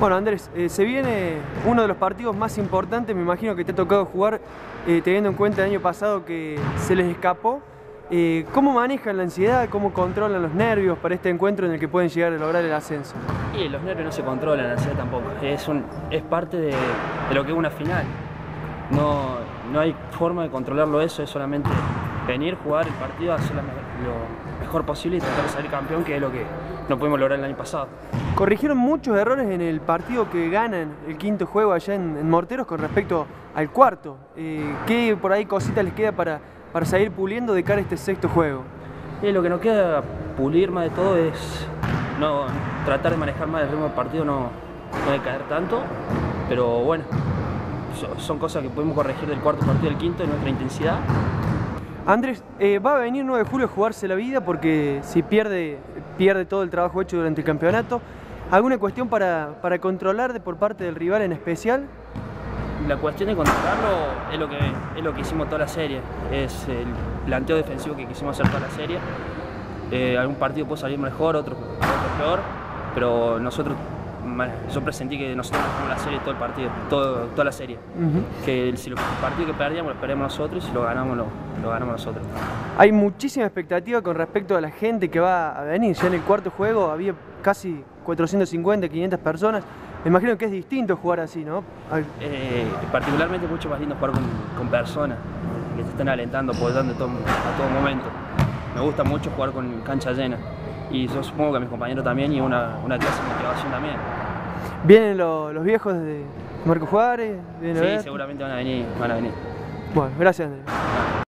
Bueno Andrés, eh, se viene uno de los partidos más importantes, me imagino que te ha tocado jugar eh, teniendo en cuenta el año pasado que se les escapó. Eh, ¿Cómo manejan la ansiedad, cómo controlan los nervios para este encuentro en el que pueden llegar a lograr el ascenso? Y los nervios no se controlan, la ansiedad tampoco. Es, un, es parte de, de lo que es una final. No, no hay forma de controlarlo eso, es solamente venir, jugar el partido, hacer lo mejor posible y tratar de salir campeón, que es lo que no pudimos lograr el año pasado. Corrigieron muchos errores en el partido que ganan el quinto juego allá en, Morteros con respecto al cuarto. Eh, ¿Qué por ahí cositas les queda para, para seguir puliendo de cara a este sexto juego? Y lo que nos queda pulir más de todo es no tratar de manejar más el ritmo del partido, no, no de caer tanto, pero bueno, son cosas que podemos corregir del cuarto partido al quinto en nuestra intensidad Andrés, eh, va a venir 9 de julio a jugarse la vida porque si pierde, pierde todo el trabajo hecho durante el campeonato. ¿Alguna cuestión para, para controlar de, por parte del rival en especial? La cuestión de controlarlo es lo que, es lo que hicimos toda la serie, es el planteo defensivo que quisimos hacer toda la serie. Eh, algún partido puede salir mejor, otro, otro peor, pero nosotros yo presentí que nosotros jugamos la serie todo el partido, todo, toda la serie. Que si el partido que perdíamos lo perdemos nosotros y si lo ganamos lo, ganamos nosotros. Hay muchísima expectativa con respecto a la gente que va a venir. Ya en el cuarto juego había casi 450, 500 personas. Me imagino que es distinto jugar así, ¿no? Eh, particularmente mucho más lindo jugar con, personas que te estén alentando, apoyando a todo, a todo momento. Me gusta mucho jugar con cancha llena y yo supongo que mis compañeros también y una, una clase de motivación también. ¿Vienen los viejos de Marco Juárez? Sí, seguramente van a venir, van a venir. Bueno, gracias Andrés.